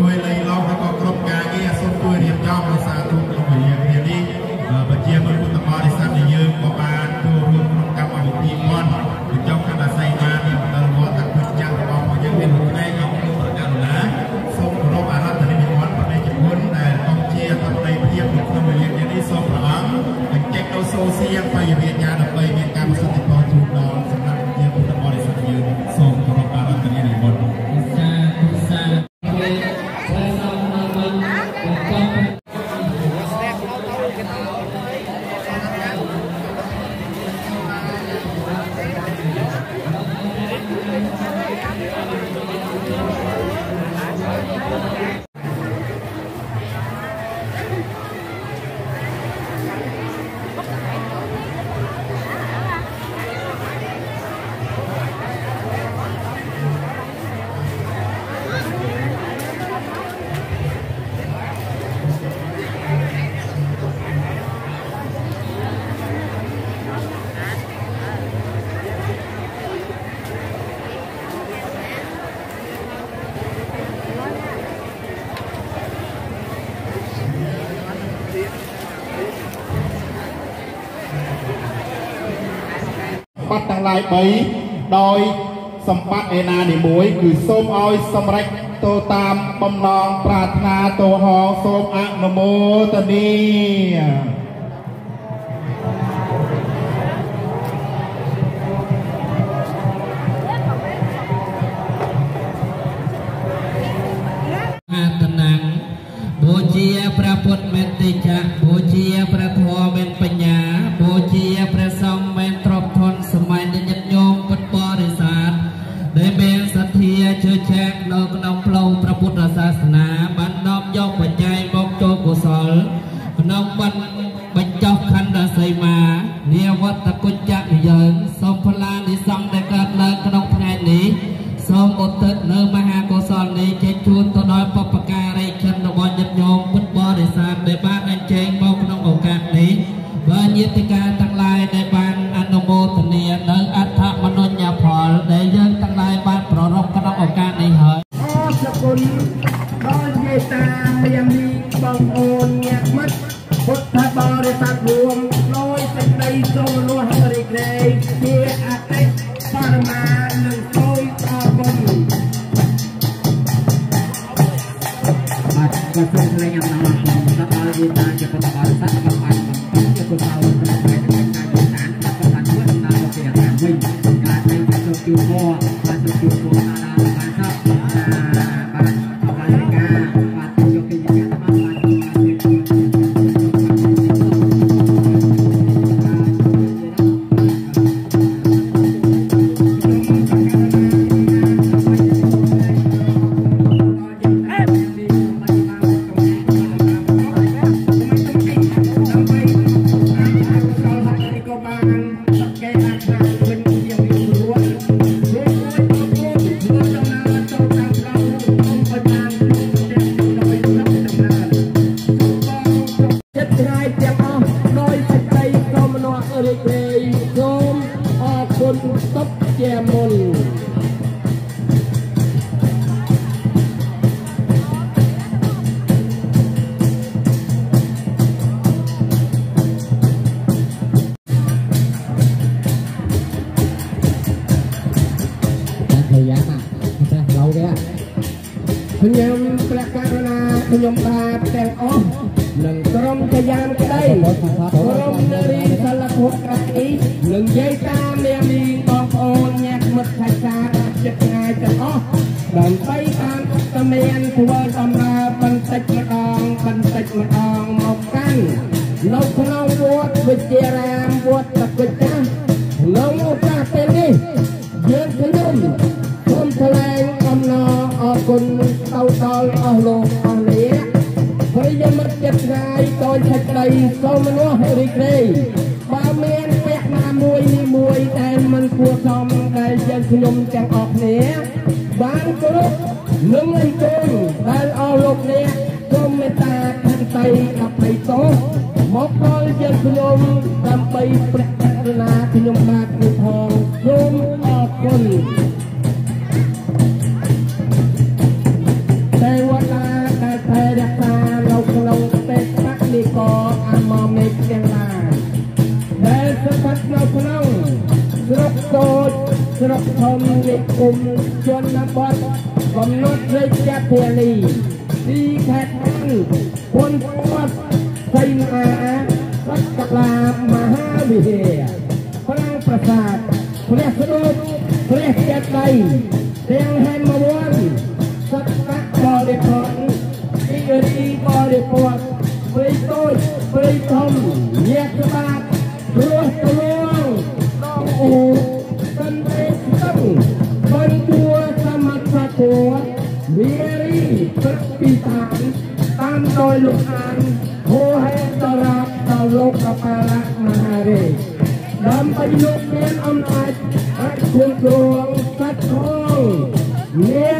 enjoy life. ទាំងឡាយ3ដោយសម្បត្តិឯណានីមួយគឺសូមឲ្យសម្រេចទៅតាមបំណងប្រាថ្នាតោហោសូមអនុមោទនា យេតិកា ពេលសូមអរគុណតុបជាមុនខ្ញុំព្រះករុណាខ្ញុំបាទទាំងអស់និងក្រុមកាយានក្តីក្រុមនៅ ពួកកាទីនឹងនិយាយតាមអ្នកមីងបងប្អូនញាតិមិត្តថៃតាចិត្តងាយទាំងអស់ដើម្បីបានតែមានធ្វើសម្រាប់បន្តិចម្ដងបន្តិចម្ដងមកកាន់នៅក្នុងវត្តវិជារាមវត្តតកិច្ចនៅឱកាសពេលនេះយើងខ្ញុំសូមថ្លែងអំណរអគុណទៅដល់អស់លោកអស់លាប្រិយមិត្តចិត្តឆ្ងាយតូចឆិតក្តីសូមមនុស្សរីករាយ ទាំងអស់គ្នាបានគោរពនិងអញ្ជើញដែលអស់លោកអ្នកសូមមេត្តាខន្តី13តោមកដល់យើងខ្ញុំដើម្បីព្រះករុណាខ្ញុំបាទខ្ញុំផងសូមអរគុណ ធំនៃគុំជនបទកំណត់លេខកាធានីទីខេត្តគឺពុនពតសីមាវត្តកលាមហាវិហារប្រាង្គប្រាសាទព្រះស្ដេចព្រះចេតិយទាំងហេមវ័នសត្វបរិភពទីរីបរិភពព្រៃតូចព្រៃធំញាក់ច្បាប់ព្រោះព្រលងអូ យលោកអានហូហេតរាបដល់លោកកបារៈមហារេដើម្បីលោកមានអំណាចអាចគ្រប់គ្រងសត្វផងមាន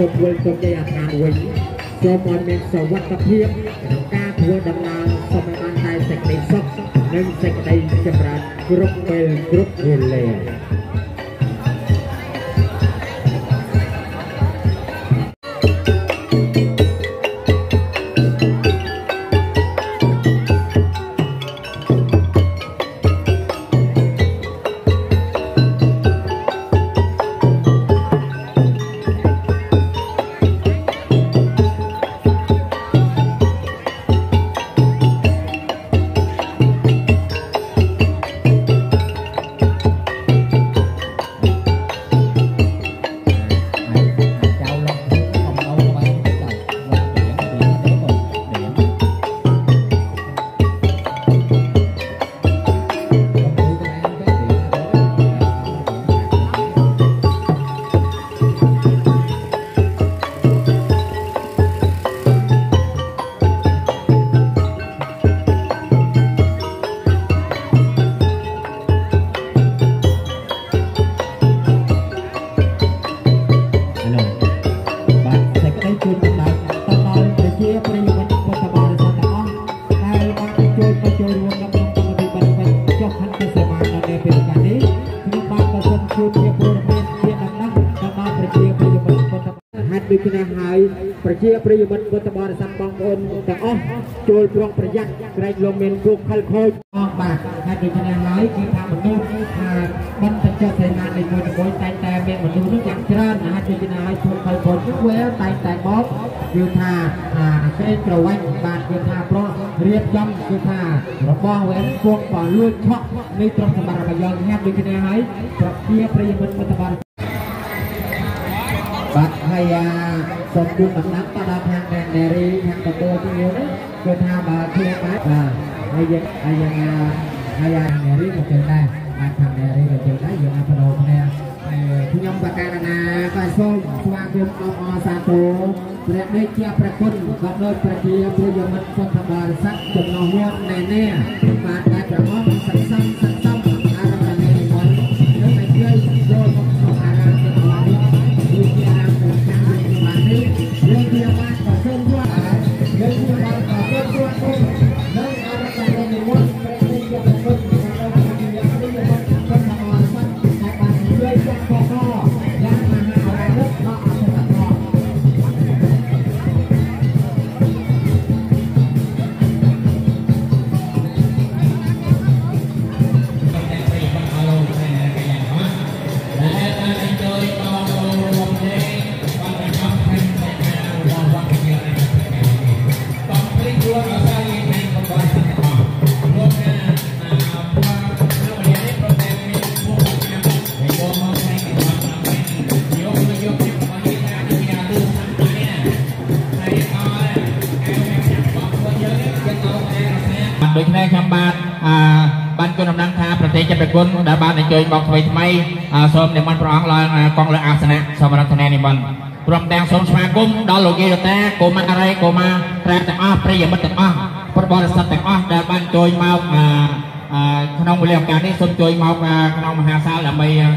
ជប់វិញទៅគេអាខាតវិញចូលមកមានសវត្ថភាពក្នុងការធ្វើដំណើរសម្រាប់តែសេចក្តីសុខនិងសេចក្តីចម្រើនគ្រប់ពេលគ្រប់វេលា ដូចគ្នាហើយប្រជាប្រិយមិត្តពុទ្ធបរិស័ទបងប្អូនទាំងអស់ចូលប្រុងប្រយ័ត្នក្រែងលោកមានគុកខលខូចអស់បាទហើយដូចគ្នាហើយគឺថាមនុស្សថាបន្តទៅចុះសេនានៃមួយមួយតែតែមានមនុស្សនោះយ៉ាងច្រើនណាស់ដូចគ្នាហើយជួនខលខូចវាតែតែបោកគឺថាអាក្រែងក្រវាញ់បាទគឺថាប្រោះរៀបចំគឺថារបស់វែនគួងបើលួចឆក់នៃទ្រព្យសម្បត្តិរបស់យើងហាក់ដូចគ្នាហើយប្រជាប្រិយមិត្តពុទ្ធបរិស័ទបាទហើយអា សូមជូនដំណាក់ទៅដល់ខាងអ្នកនារីខាងទទួលទីនេះគឺថាបើធៀបបាទបាទហើយយើងហើយយើងហើយអានារីក៏ជឿដែរបាទខាងនារីក៏ជឿដែរយើងអាចបដូរគ្នាហើយខ្ញុំបកាណាក៏សូមស្វាគមន៍អបអរសាទរព្រះដេចជាព្រះគុណក៏ដូចប្រជាប្រិយមិត្តពុទ្ធបរិស័ទចំណុះវត្តណែនេះបាទ បានអញ្ជើញមកថ្មីថ្មីអឺសូមនិមន្តព្រះអង្គឡើងអ่ากងលើអាសនៈសូមរដ្ឋនានិមន្តព្រមទាំងសូមស្វាគមន៍ដល់លោកយាយរតាកុមារីកុមារត្រាទាំងអស់ប្រិយមិត្តទាំងអស់ពុទ្ធបរិស័ទទាំងអស់ដែលបានជួយមកអឺអឺក្នុងវេលាឱកាសនេះសូមជួយមកអឺក្នុងមហាសាលដើម្បីអឺ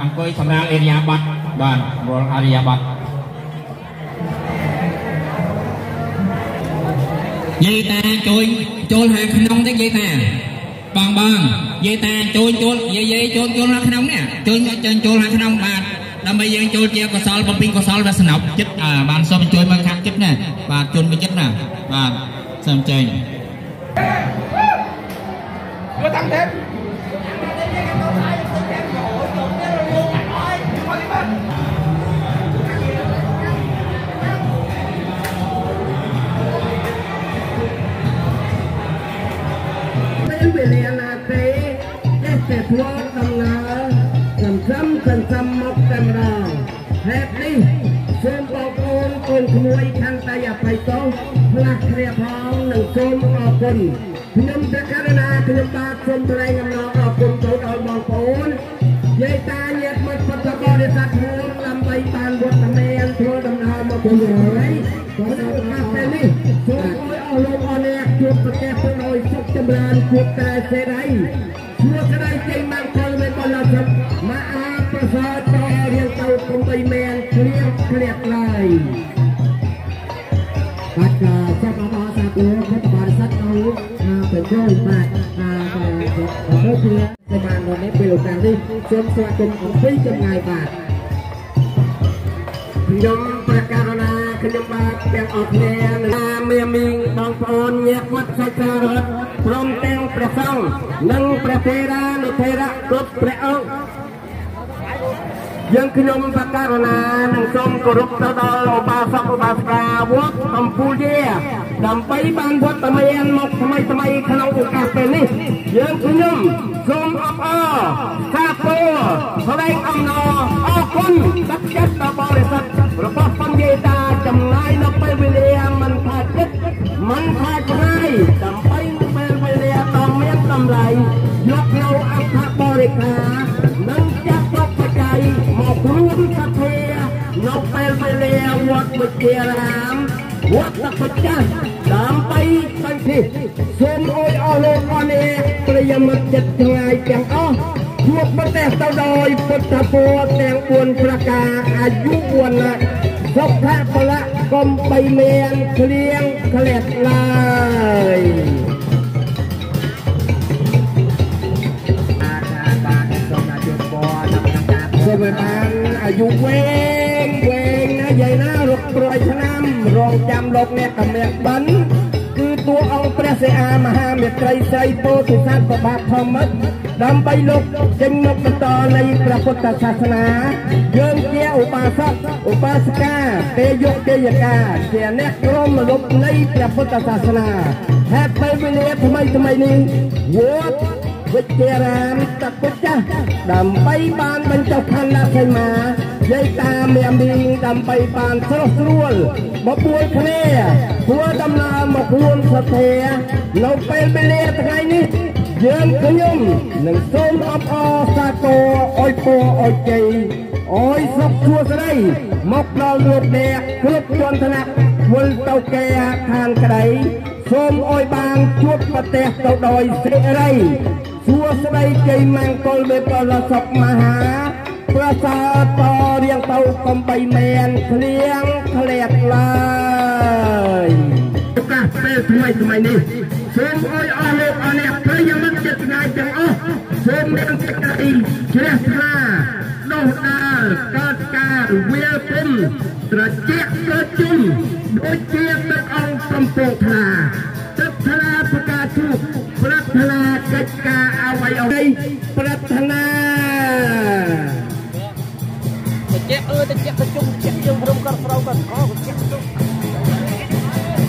អង្គុយសម្រាប់អេរិយាប័ត្របាទរាល់អរិយាប័ត្រយាយតាជួយចូលហាក្នុងទេយាយតា បងបងយាយតាចូលចូលយាយយាយចូលចូលហាក្នុងនេះចូលចូលចូលហាក្នុងបាទដើម្បីយើងចូលជាកុសលបំពេញកុសលវាសនាប់ចិត្តអាបានសូមជួយមកខាងចិត្តណាបាទជន់មកចិត្តណាបាទសូមអញ្ជើញពេល ផ្លាស់គ្នាផងនិងសូមអរគុណខ្ញុំព្រះករុណាខ្ញុំបាទសូមថ្លែងអំណរអរគុណទៅដល់បងប្អូនយាយតាញាតិមិត្តពុទ្ធបរិស័ទមួយដើម្បីបានវត្តមានធ្វើដំណើរមកពីហើយក៏ដល់ឱកាសពេលនេះសូមអរអរលោកអរអ្នកជួបប្រទេសទាំងអស់សុខចម្រើនជួបតែសេរីឈ្មោះក្តីចេញមកផលមិនបលជិតមកអាប្រសើរតរៀងទៅកុំបីមែនគ្លៀងគ្លៀកឡើយ អរសាទរពុទ្ធបរិស័ទនៅទៅចូលបាទក៏ដូចជាសម្បាននៅនេះពេលឱកាសនេះសូមស្វាគមន៍អំពីចម្ងាយបាទខ្ញុំព្រះករុណាខ្ញុំបាទទាំងអស់គ្នាណាមានមីងបងប្អូនញាតិមិត្តសាច់ការរត់ព្រមទាំងព្រះសង្ឃនិងព្រះទេរានុទេរៈគ្រប់ព្រះអង្គយើងខ្ញុំបកករណានឹងសូមគោរពទៅដល់ឧបាសកឧបាសិកាវត្តកំពូលជា ដើម្បីបានវត្តមានមកថ្មីថ្មីក្នុងឱកាសពេលនេះយើងខ្ញុំសូមអបអរសាទរស្ដែងអំណរអរគុណទឹកចិត្តដល់បរិស័ទរបស់បញ្ញេតាចំណាយនៅពេលវេលាមិនថាចិត្តមិនថាឆ្ងាយដើម្បីនៅពេលវេលាដ៏មានតម្លៃយកនៅអត្ថបរិខានិងចាត់ទុកបច្ច័យមករួមសទ្ធានៅពេលវេលាវត្តវិទ្យារាម វត្តបច្ច័យដើម្បីបញ្ជាសូមអើយអស់លោកអស់នេះប្រិយមិត្តចិត្តឆ្ងាយទាំងអស់ជួបប្រទេសទៅដោយពុទ្ធពរទាំង4ប្រការអាយុវណ្ណៈសុខៈពលៈកុំបីមានគ្លៀងក្លែតឡើយបាទសូមជួបពរដល់ក្នុងការសូមឲ្យបានអាយុវែងវែងណាយាយណា ប្រយឆ្នាំរងចាំលោកអ្នកកមៀនបិណ្ឌគឺតួអង្គព្រះសិហាមហាមេត្រីស្រីពោធិសត្វប្របាទធម្មិតដើម្បីលោកចេញមុខបន្តនៃព្រះពុទ្ធសាសនាយើងជាឧបាសកឧបាសិកាទេយុទេយកាជាអ្នកក្រុមរលប់នៃព្រះពុទ្ធសាសនាហេតុពេលវេលាថ្មីថ្មីនេះវត្តវិទ្យារាមតពុទ្ធចាស់ដើម្បីបានបញ្ចុះខណ្ឌសីមា យាយតាមេមីងដើម្បីបានស្រស់ស្រួលបបួលគ្នាធ្វើដំណើរមកខ្លួនសទ្ធានៅពេលវេលាថ្ងៃនេះយើងខ្ញុំនឹងសូមអបអរសាទរអយពរអយជ័យអយសុខសួស្តីមកដល់លោកអ្នកគ្រប់ជាន់ថ្នាក់វិលទៅគេខាងក្តីសូមអយបានជួបប្រទេសទៅដោយសេរីសួស្តីជ័យមង្គលមេផលសុខមហា ប្រសើរតរៀងទៅកំបីមែនគ្លៀងធ្លាក់ឡើយឱកាសពេលថ្មីថ្មីនេះសូមអើយអស់លោកអស់អ្នកប្រិយមិត្តចិត្តថ្ងៃទាំងអស់សូមមានសេចក្តីជ្រះថ្លាដោះដាលកើតការវាលពុំត្រជាក់ត្រជុំដូចជាទឹកអង្គសំពងថ្លាទឹកថ្លាប្រកាសជួបប្រាថ្នាកិច្ចការអ្វីអ្វី តិចអើតិចទៅជុំតិចយើងព្រមក៏ស្រូវក៏អោតិចទៅ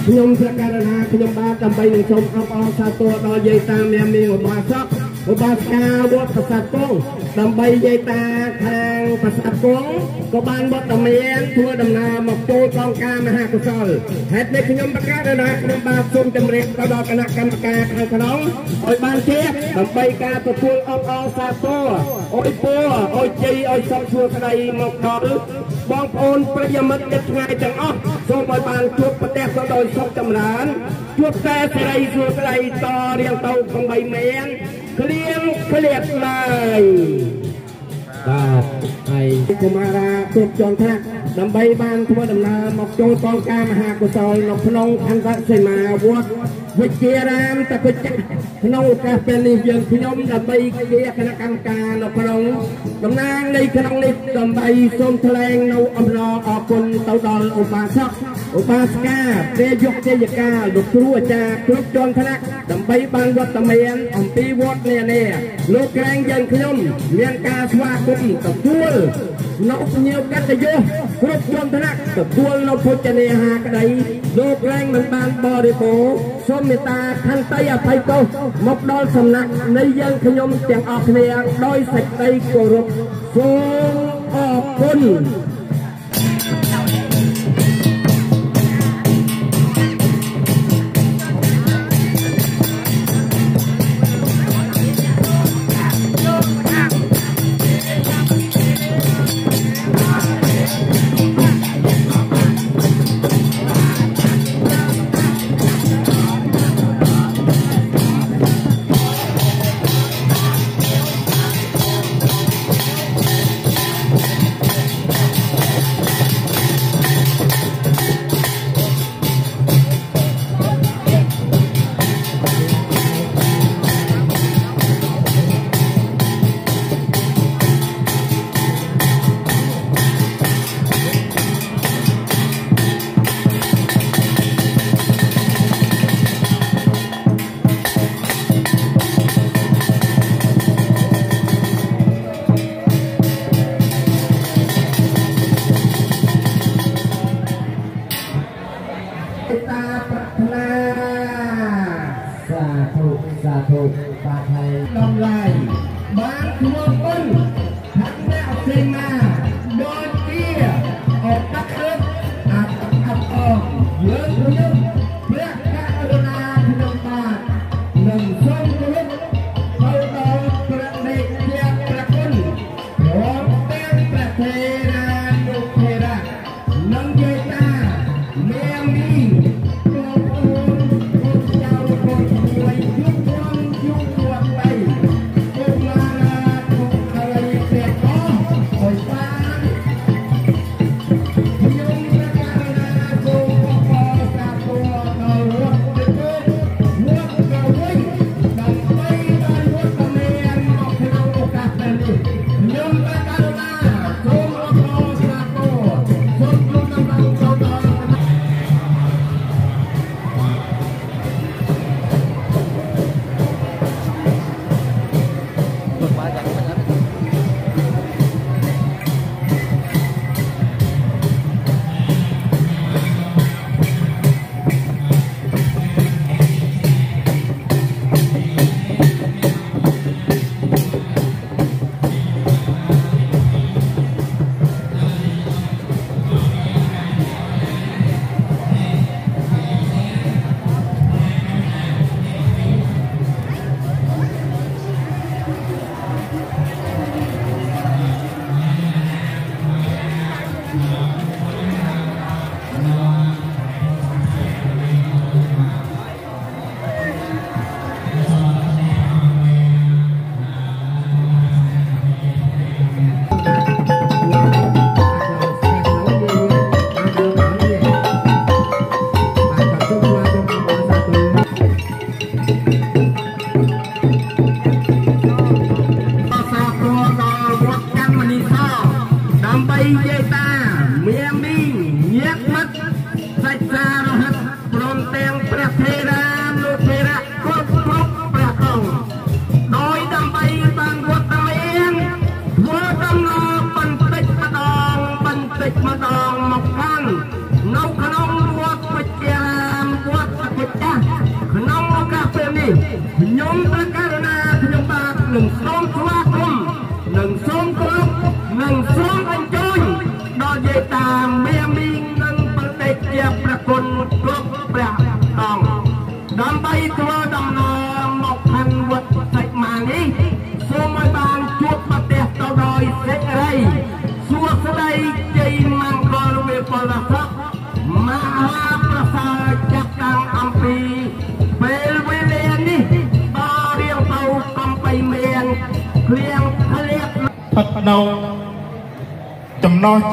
ខ្ញុំព្រះករណាខ្ញុំបាទដើម្បីនឹងសូមអបអរសាទរដល់យាយតាមាមីងឧបាសក ឧបាសិកាវត្តប្រាសាទគង់ដើម្បីយាយតាខាងប្រាសាទគង់ក៏បានវត្តមានធ្វើដំណើរមកចូលកងការមហាកុសលហេតុនេះខ្ញុំប្រកាសថាខ្ញុំបាទសូមជម្រាបទៅដល់គណៈកម្មការខាងក្នុងឲ្យបានជៀបដើម្បីការទទួលអបអរសាទរអុយពរអុយជ័យអុយសុខសួស្តីមកដល់បងប្អូនប្រិយមិត្តចិត្តថ្ងៃទាំងអស់សូមឲ្យបានជួបប្រទេសក៏ដោយសុខចម្រើនជួបតែសេរីសួស្តីតរៀងទៅកំបីមែន ក្លៀងក្លៀតឡើយ បាទហើយកុមារាគ្រប់ជាន់ថ្នាក់ដើម្បីបានធ្វើដំណើរមកចូលកងការមហាកុសលនៅក្នុងខណ្ឌសីមាវត្តវិជ្ជារាមតពុជៈក្នុងឱកាសពេលនេះយើងខ្ញុំដើម្បីជាគណៈកម្មការនៅក្នុងតំណាងនៃក្នុងនេះដើម្បីសូមថ្លែងនៅអំណរអគុណទៅដល់ឧបាសកឧបាសិកាព្រះយុគទេយកាលោកគ្រូអាចារ្យគ្រប់ជាន់ថ្នាក់ដើម្បីបានវត្តមានអំពីវត្តនានាលោកក្រែងយើងខ្ញុំមានការស្វាគមន៍ទទួលនៅភ្ញៀវកតញ្ញូគ្រប់ជាន់ថ្នាក់ទទួលនៅភោជនាហារក្តីលោកក្រែងមិនបានបរិបូរណ៍សូមមេត្តាខន្តីអភ័យទោសមកដល់សំណាក់នៃយើងខ្ញុំទាំងអស់គ្នាដោយសេចក្តីគោរពសូមអរគុណ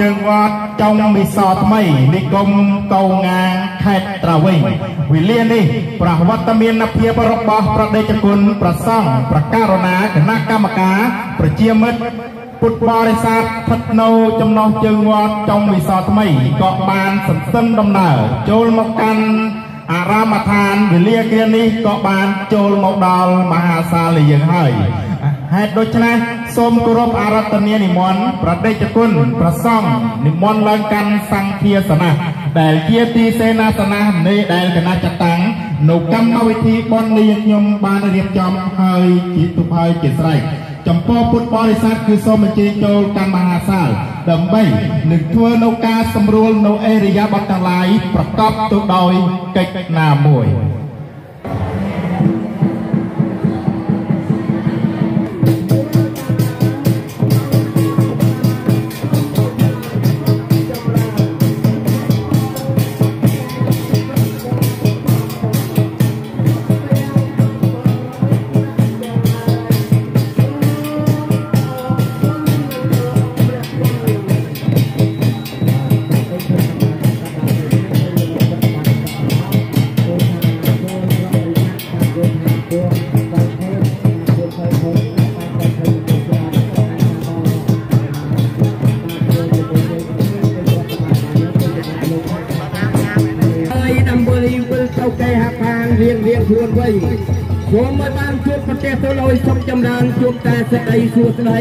ជើងវត្តចុងវិសរថ្មីនិគមកោងាខេត្តត្រាវិញវេលានេះប្រវត្តិមានភាពរបស់ប្រដេជគុណប្រសង់ប្រការណាគណៈកម្មការប្រជាមិត្តពុទ្ធបរិស័ទស្ថិតនៅចំណោះជើងវត្តចុងវិសរថ្មីក៏បានសន្សំដំណើរចូលមកកាន់អារាមដ្ឋានវេលាគ្រានេះក៏បានចូលមកដល់មហាសាលយើងហើយ ហេតុដូច្នេះសូមគោរពអារាធនានិមន្តប្រដេជគុណប្រសង់និមន្តឡើងកាន់សង្ឃាសនៈដែលជាទីសេនាសនៈនៃដែលគណៈចតាំងនៅកម្មវិធីបុណ្យនេះខ្ញុំបានរៀបចំហើយជាទុកហើយជាស្រេចចំពោះពុទ្ធបរិស័ទគឺសូមអញ្ជើញចូលកាន់មហាសាលដើម្បីនឹងធ្វើនៅការសម្រួលនៅអេរិយាបថទាំងឡាយប្រកបទៅដោយកិច្ចណាមួយហើយ ហាខាងរៀងរៀងខ្លួនវិញសូមឲ្យបានជួបប្រទេសទៅដោយសុខចម្រើនជួបតែសេចក្តីសួស្តី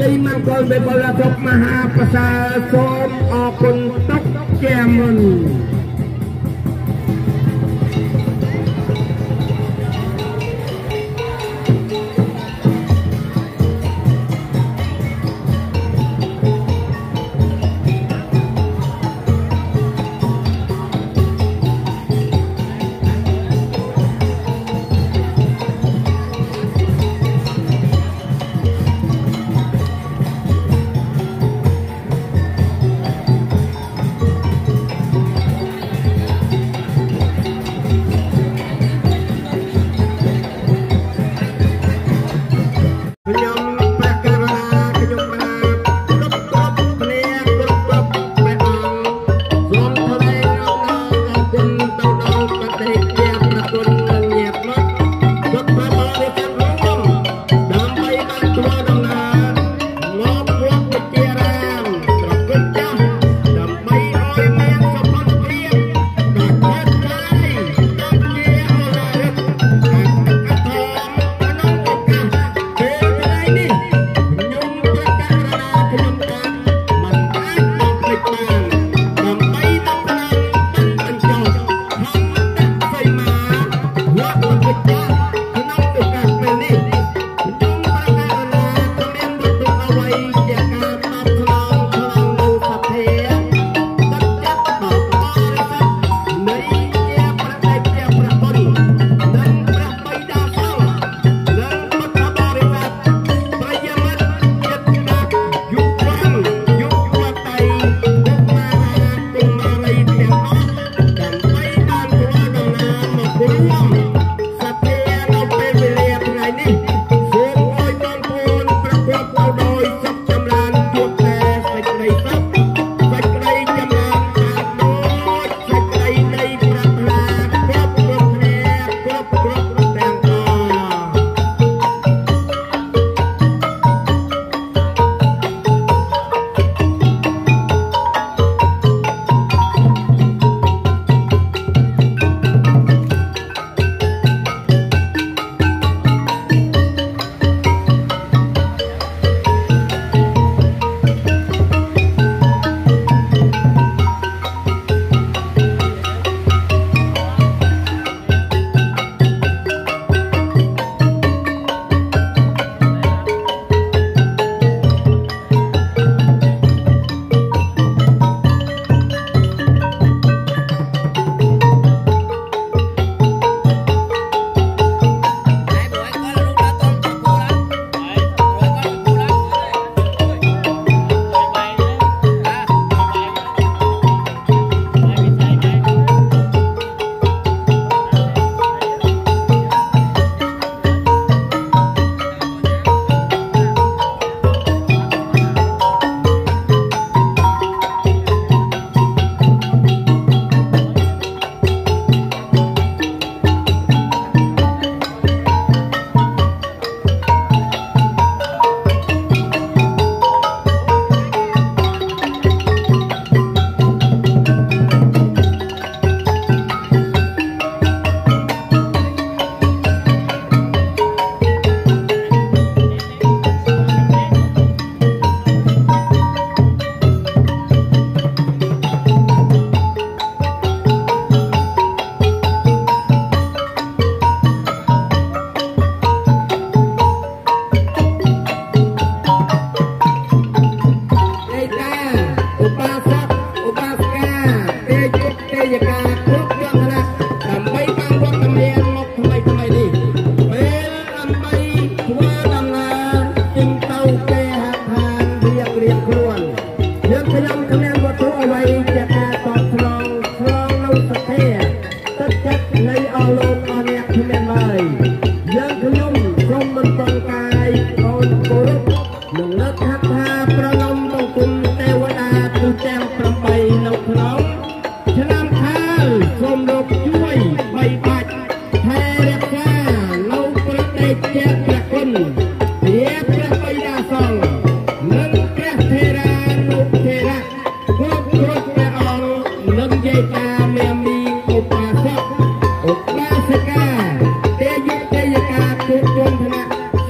ជ័យមង្គលវិបុលសុខមហាប្រសើរសូមអរគុណទុកជាមុន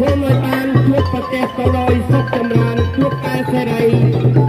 នៈសូមឲ្យបានជួបប្រទេសក៏ដោយសុខចម្រើនជួបតែសេរី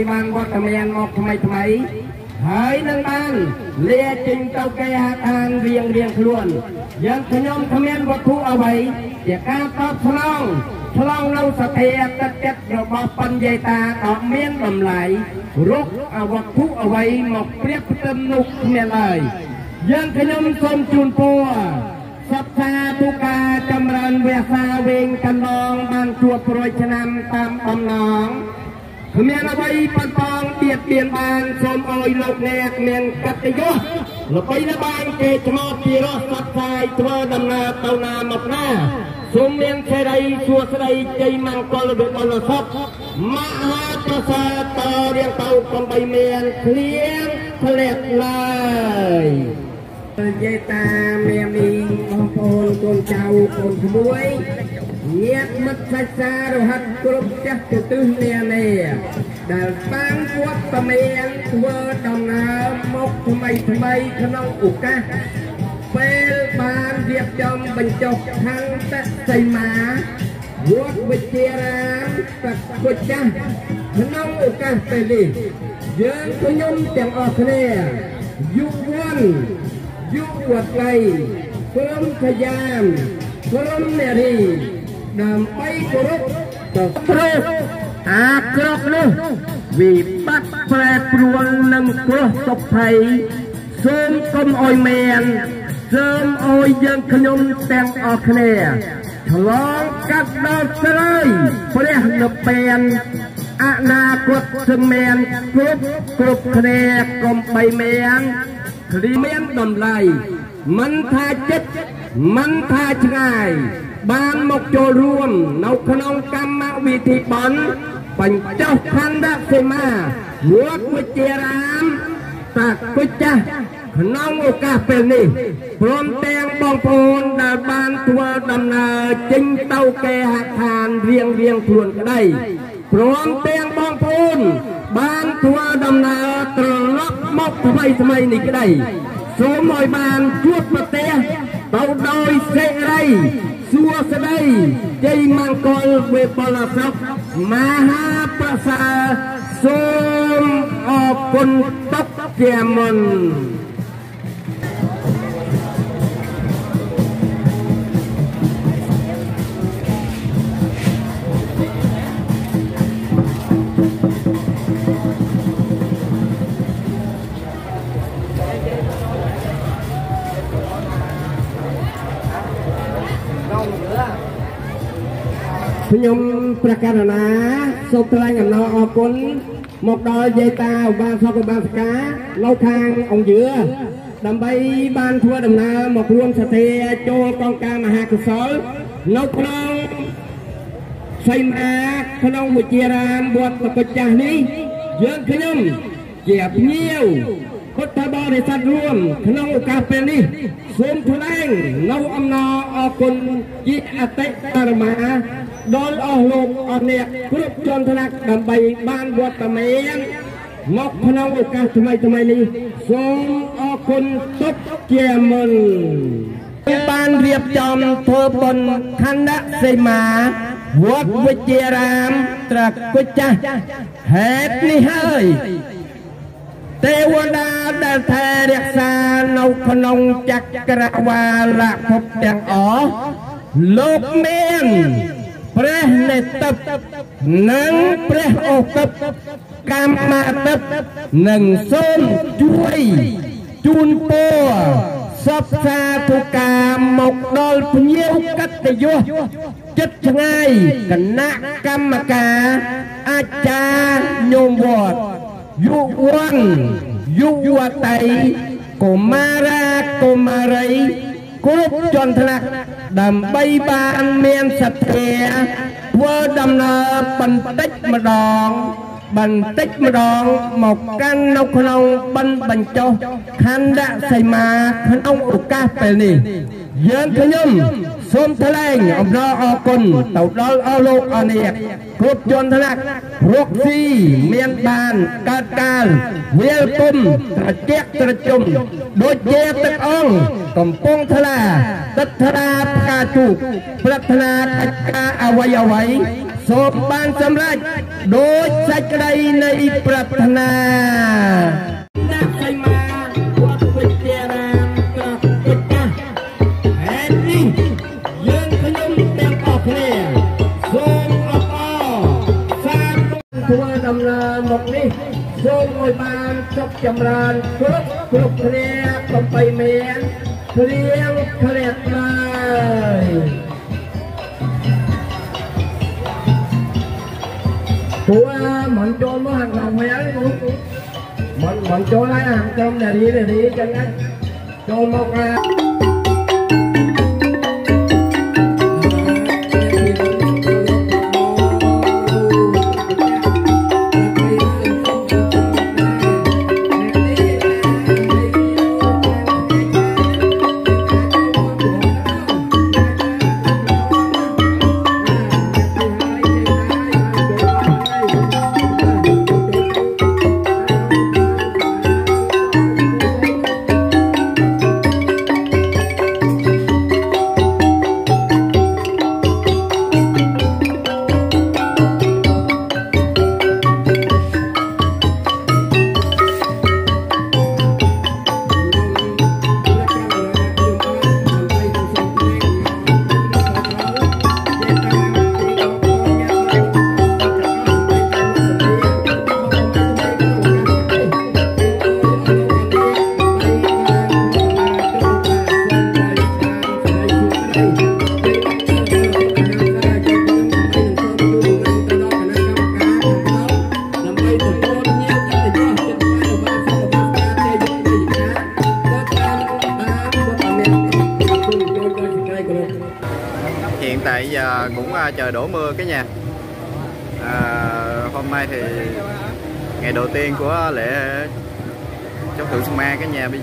បីបានវត្តមានមកថ្មីថ្មីហើយនឹងបានលាចេញទៅគេហដ្ឋានរៀងរៀងខ្លួនយ៉ាងខ្ញុំគ្មានវត្ថុអ្វីជាការតបស្នងឆ្លងនៅសទ្ធាទឹកចិត្តរបស់បញ្ញេតាដ៏មានតម្លៃរុកអវត្ថុអ្វីមកព្រៀបផ្ទឹមនោះគ្មានឡើយយើងខ្ញុំសូមជូនពរសព្ថាទុការចម្រើនវាសាវែងកណ្ដងបានជួបប្រយឆ្នាំតាមបំណង គ្មានអ្វីប៉ុនប៉ងបៀតបៀនបានសូមអើយលោកអ្នកមានកតញ្ញូល្បីល្បាញគេឆ្មោតពីរស់សត្វផ្សាយធ្វើដំណើរទៅណាមកណាសូមមានសេរីសួស្តីជ័យមង្គលវិបុលសុខមហាប្រសើរតរៀងទៅកំបីមានគ្លៀងធ្លាក់ឡើយនិយាយតាមេមីបងប្អូនកូនចៅកូនក្មួយ ញាតិមិត្តសាច់សារហិតគ្រប់ចាស់ទៅទិសនានាដែលបានវត្តមានធ្វើដំណើរមកថ្មីថ្មីក្នុងឱកាសពេលបានរៀបចំបញ្ចុះខੰតសីមាវត្តវិជារាមទឹកគុជចាស់ក្នុងឱកាសពេលនេះយើងខ្ញុំទាំងអស់គ្នាយុវវ័នយុវតីក្រុមខយាមក្រុមនារី ដើម្បីគោរពទៅព្រោះអាក្រក់នោះវិបត្តិប្រែប្រួលនិងគ្រោះសុខភ័យសូមកុំអោយមានសូមអោយយើងខ្ញុំទាំងអស់គ្នាឆ្លងកាត់ដល់ស្រីព្រះនិព្វានអនាគតសំមានគ្រប់គ្រប់គ្នាកុំបីមានគ្រីមានតម្លៃមិនថាចិត្តមិនថាឆ្ងាយ បានមកចូលរួមនៅក្នុងកម្មវិធីបន់បញ្ចុះខណ្ឌសេមាវត្តវិជារាមតាគុជចាស់ក្នុងឱកាសពេលនេះព្រមទាំងបងប្អូនដែលបានធ្វើដំណើរចេញទៅគេហដ្ឋានរៀងរៀងខ្លួនក្តីព្រមទាំងបងប្អូនបានធ្វើដំណើរត្រឡប់មកថ្មីថ្មីនេះក្តីសូមឲ្យបានជួបប្រទេសទៅដោយសេរី សួស្តីជ័យមង្គលវេបលសុខមហាប្រសើរសូមអរគុណទុកជាមុន ខ្ញុំប្រកាសណាសូមថ្លែងអំណរអរគុណមកដល់យាយតាឧបាសកឧបាសិកានៅខាងអង្គយើដើម្បីបានធ្វើដំណើរមករួមសទ្ធាចូលកងការមហាកុសលនៅក្នុងសីមាក្នុងវិជារាមវត្តប្រកុចចាស់នេះយើងខ្ញុំជាភ្ញៀវពុទ្ធបរិស័ទរួមក្នុងឱកាសពេលនេះសូមថ្លែងនៅអំណរអរគុណជាអតិបរមា ដល់អស់លោកអស់អ្នកគ្រប់ជាន់ថ្នាក់ដើម្បីបានវត្តមានមកក្នុងឱកាសថ្មីថ្មីនេះសូមអរគុណទុកជាមុនបានរៀបចំធ្វើបុណ្យខណ្ឌសីមាវត្តវិជ្ជារាមត្រគុជចាស់ហេតុនេះហើយទេវតាដែលថែរក្សានៅក្នុងចក្រវាលភពទាំងអស់លោកមាន ព្រះនេតិបនិងព្រះអូតិបកម្មតិបនិងសូមជួយជូនពរសពសាធុការមកដល់ភ្ញៀវកតញ្ញុចិត្តឆ្ងាយគណៈកម្មការអាចារ្យញោមវត្តយុវ័នយុវតីកុមារាកុមារី គ្រប់ជាន់ថ្នាក់ដើម្បីបានមានសទ្ធាធ្វើដំណើរបន្តិចម្ដងបន្តិចម្ដងមកកាន់នៅក្នុងបិណ្ឌបញ្ចុះខណ្ឌសីមាក្នុងឱកាសពេលនេះ យើងខ្ញុំសូមថ្លែងអំណរអគុណទៅដល់អស់លោកអស់អ្នកគ្រប់ជនថ្នាក់រកស៊ីមានបានកើតកាលវាលពុំត្រជាក់ត្រជុំដូចជាទឹកអង្គកំពុងថ្លាទឹកថ្លាផ្កាជូកប្រាថ្នាកិច្ចការអ្វីអ្វីសូមបានសម្រេចដូចសេចក្តីនៃប្រាថ្នា ធ្វើដំណើរមកនេះសូមឲ្យបានសុខចម្រើនគ្រប់គ្រប់គ្នាកុំបីមានគ្រៀងគ្រាកឡើយព្រោះមិនចូលមកហាងក្នុងហើយហ្នឹងមិនមិនចូលហើយហាងក្រុមនារីនារីចឹងណាចូលមកណា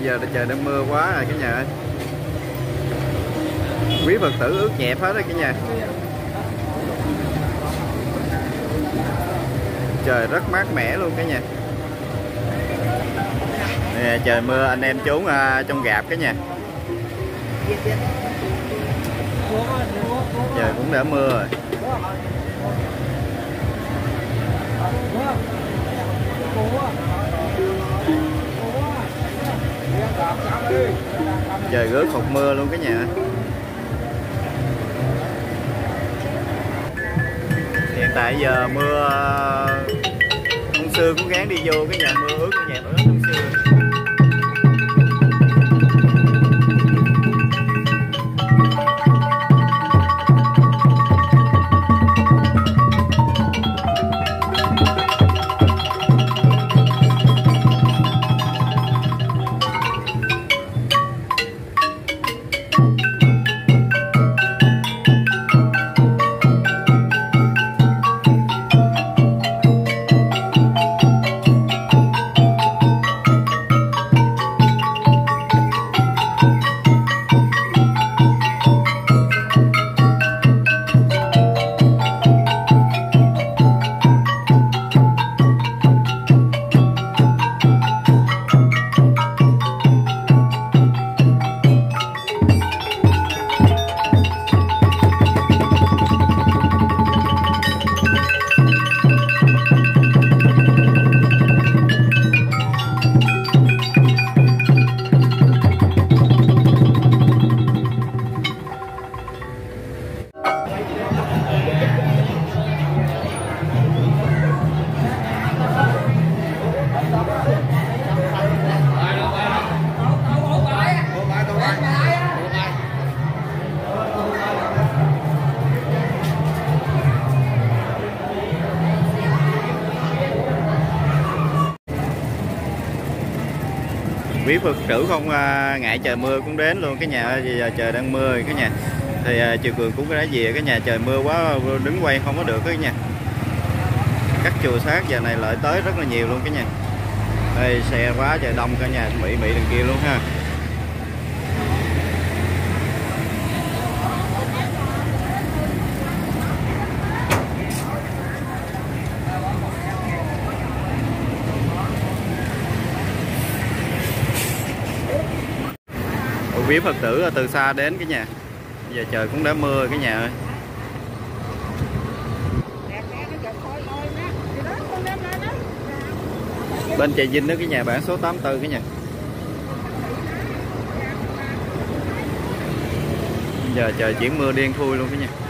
giờ là trời đang mưa quá à, rồi cái nhà ơi. Quý phật tử ướt nhẹp hết rồi cái nhà. Trời rất mát mẻ luôn cái nhà. Nè, trời mưa anh em trốn uh, à, trong gạp cái nhà. Trời cũng đã mưa rồi. Trời rớt hột mưa luôn cái nhà. Hiện tại giờ mưa con sư cũng gán đi vô cái nhà mưa ướt cái nhà ướt con sư. Quý phật tử không? À, Ngại trời mưa cũng đến luôn cái nhà ơi, giờ trời đang mưa cái nhà. Thì à, chiều cường cũng đã về cái nhà trời mưa quá đứng quay không có được cái nhà. Các chùa sát giờ này lợi tới rất là nhiều luôn cái nhà. Đây xe quá trời đông cả nhà bị bị đằng kia luôn ha. Quý phật tử từ xa đến cái nhà. Giờ trời cũng đã mưa cái nhà ơi. Bên chạy Vinh đó, cái nhà bản số 84 cái nhà. Giờ trời chuyển mưa điên thui luôn cái nhà.